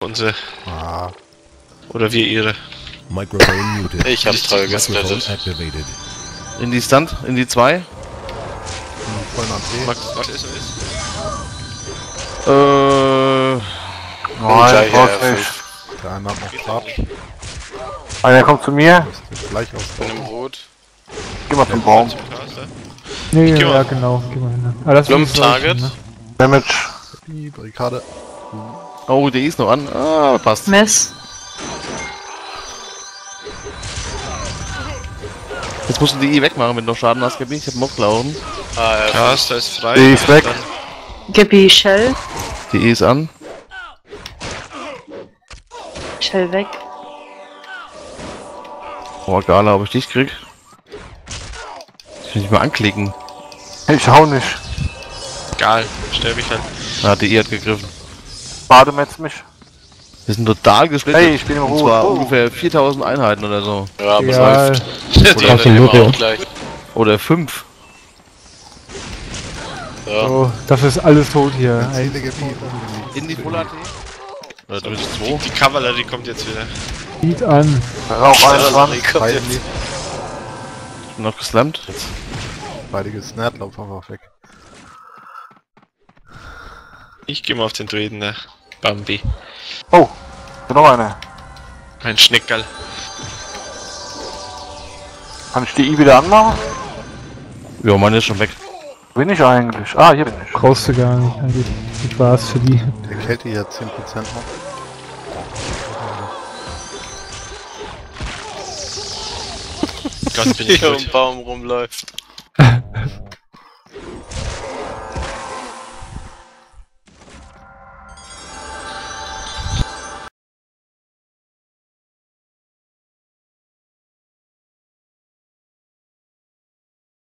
Unsere. Ah, Oder wir ihre. Microphone muted. Ich hab toll Microphone gesplittet. activated. In die Stand, in die 2. hm, vollen AP. Max, Max ist ist. Äh. Nein, nicht. Der eine hat noch Stab. Einer kommt zu mir. Gleich austauschen. im Rot. Geh mal zum Baum. Nee, ja, genau, geh mal hin. Ah, das ist Target. ne? Damage. Die Barrikade. Oh, die ist noch an. Ah, passt. Mess. Jetzt musst du die E wegmachen, wenn du noch Schaden hast, Gabi. Ich hab Mock glauben. Ah, ja. Caster ist frei. Die ist weg. Gibby Shell. Die E ist an. Shell weg. Oh, Gala, ob ich dich krieg. Ich will nicht mal anklicken. Ich hau nicht. egal. Stell mich halt. Ah, die E hat gegriffen. Bademetz mich. Wir sind total gesplittet. Hey, ich bin im Und Rot. zwar Oh. ungefähr 4000 Einheiten oder so. Ja, aber Ja, läuft. Oder gleich. Oder 5. Ja. oh, dafür ist alles tot hier. In die AT. Oder du bist Die, 2. die Kavallerie kommt jetzt wieder. Sieht an. Rauch jetzt. Noch geslammt. beide gesnert, lauf einfach weg. Ich gehe mal auf den Druiden, ne? Bambi. Oh, noch eine. Ein Schneckerl. Kann ich die I wieder anmachen? Ja, meine ist schon weg. Wo bin ich eigentlich? Ah, hier bin ich. Brauchst du gar nicht eigentlich. Das war's für die. Der Kälte hier 10% noch. Gott, bin ich um gut. den Baum rumläuft.